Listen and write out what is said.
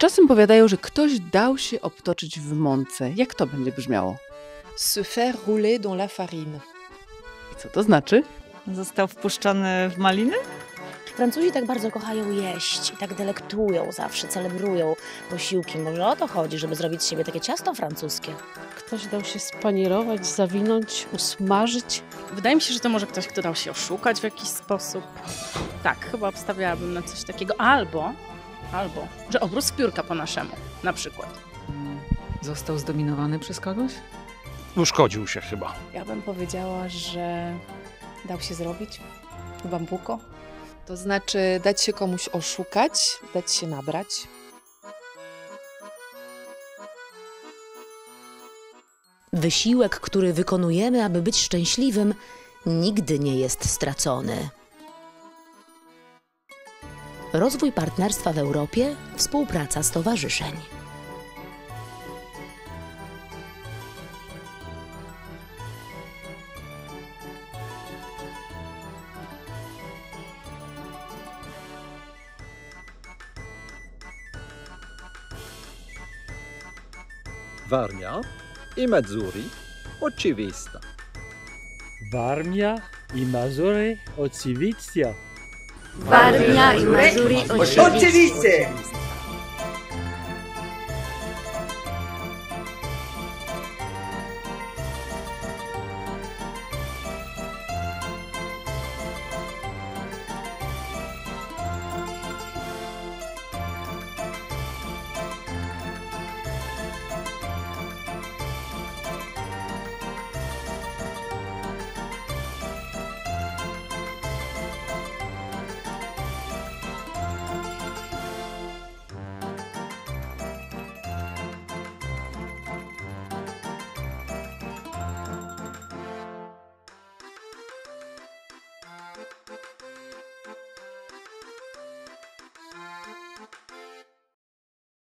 Czasem powiadają, że ktoś dał się obtoczyć w mące. Jak to będzie brzmiało? Se faire rouler dans la farine. I co to znaczy? Został wpuszczony w maliny? Francuzi tak bardzo kochają jeść i tak delektują zawsze, celebrują posiłki. Może o to chodzi, żeby zrobić z siebie takie ciasto francuskie. Ktoś dał się spanierować, zawinąć, usmażyć. Wydaje mi się, że to może ktoś, kto dał się oszukać w jakiś sposób. Tak, chyba obstawiałabym na coś takiego. Albo, albo, że obrósł piórka po naszemu, na przykład. Został zdominowany przez kogoś? Uszkodził się chyba. Ja bym powiedziała, że dał się zrobić w bambuko. To znaczy dać się komuś oszukać, dać się nabrać. Wysiłek, który wykonujemy, aby być szczęśliwym, nigdy nie jest stracony. Rozwój partnerstwa w Europie, współpraca stowarzyszeń. Warmia i Mazzuri, oczywista. Warmia i Mazury oczywista. Warmia i Mazury oczywiste.